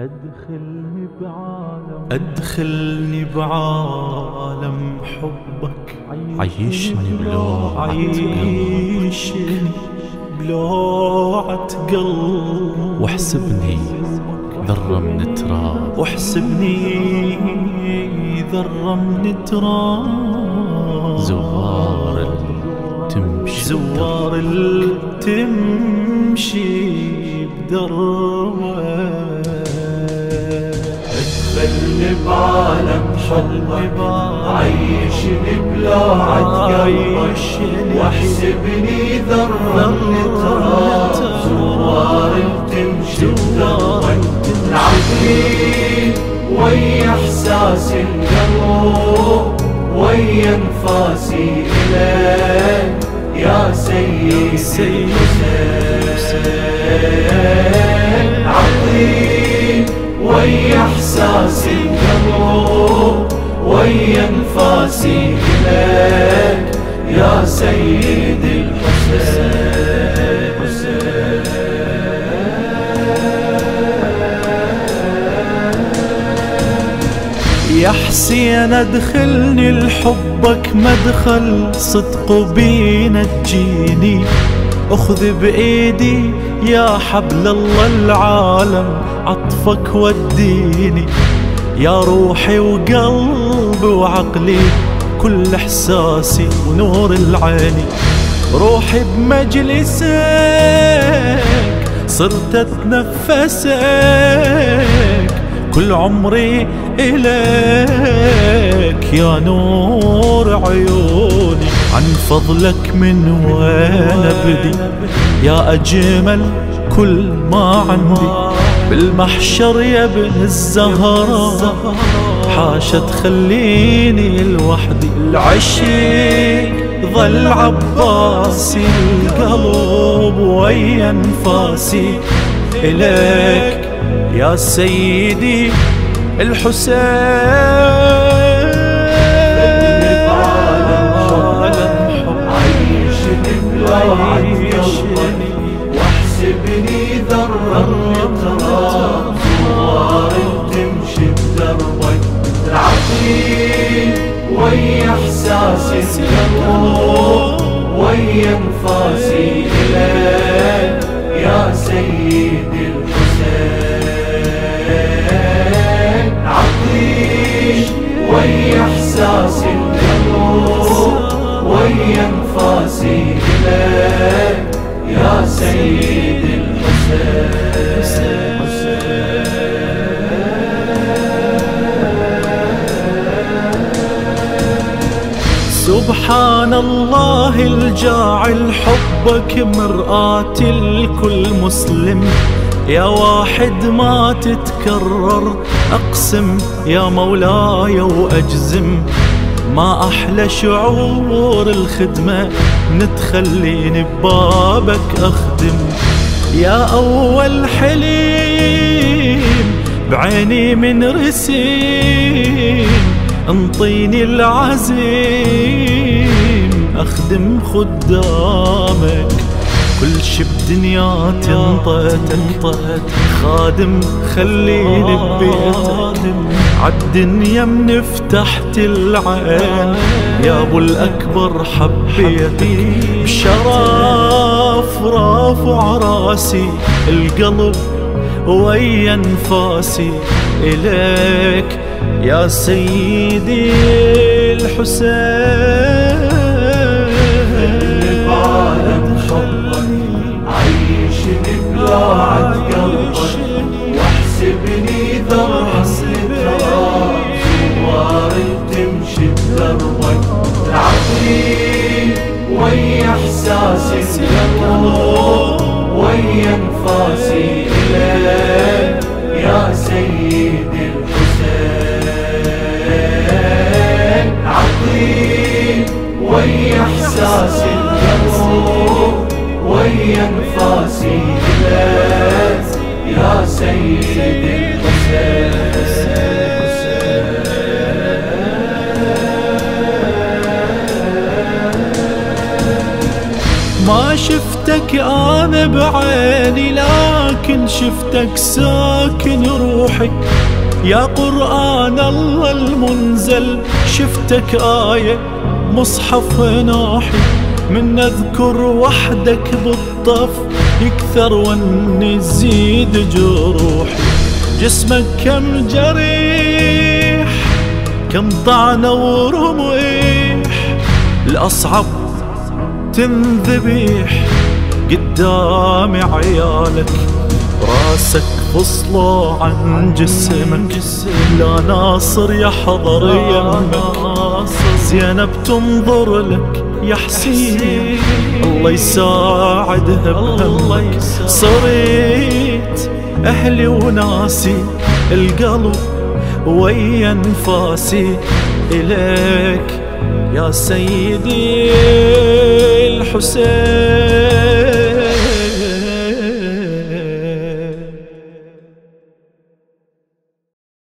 أدخلني بعالم أدخلني بعالم حبك. عيشني بلوعة عيشني بلوعة قلب واحسبني ذرة من تراب واحسبني ذرة من تراب زوار تمشي زوار تمشي بدربك بعالم حبك عيشني بلوعة قلبك واحسبني ذرة من تراب زوار تمشي بدربك العقلي ويا إحساس القلب ويا أنفاسي إليك. يا سيدي حسين. عقلي ويا إحساس القلب ويا انفاسي اليك يا سيدي الحسين. يا حسين ادخلني لحبك مدخل صدق وبينجيني أخذ بإيدي يا حبل الله العالم عطفك وديني. يا روحي وقلبي وعقلي كل إحساسي ونور العيني روحي بمجلسك صرت أتنفسك. كل عمري إليك يا نور عيوني. عن فضلك من وين أبدي؟ يا أجمل كل ما عندي. بالمحشر يا ابن الزهراء. حاشا تخليني لوحدي. العشيق ظل عباسي القلب ويا انفاسي إليك يا سيدي الحسين. عيشني بلوعة قلبك واحسبني ذرة احساسي القلب سبحان الله الجاعل حبك مرآة الكل مسلم. يا واحد ما تتكرر أقسم يا مولاي وأجزم. ما أحلى شعور الخدمة نتخليني ببابك أخدم. يا أول حليم بعيني من رسيم أنطيني العزيم. أخدم خدامك. كل شي بدنيا تنطيتك خادم خليني ببيتك. عالدنيا من فتحت العين يا أبو الأكبر حبيتك. بشرف رافع راسي القلب ويا انفاسي إليك يا سيدي الحسين. يا سيدي الحسين عقلي ويا احساسي القلب ويا انفاسي يا سيدي شفتك أنا بعيني لكن شفتك ساكن روحي يا قرآن الله المنزل شفتك آية مصحف ناحي. من اذكر وحدك بالطف يكثر وإني تزيد جروحي. جسمك كم جريح كم طعنة ورميح الأصعب تنذبيح قدام عيالك. راسك فصلوا عن جسمك. لا ناصر يحضر يمك زينب تنظر لك يا حسين. الله يساعدها بهمك. صريت أهلي وناسي. القلب ويا انفاسي إليك يا سيدي. الحسين.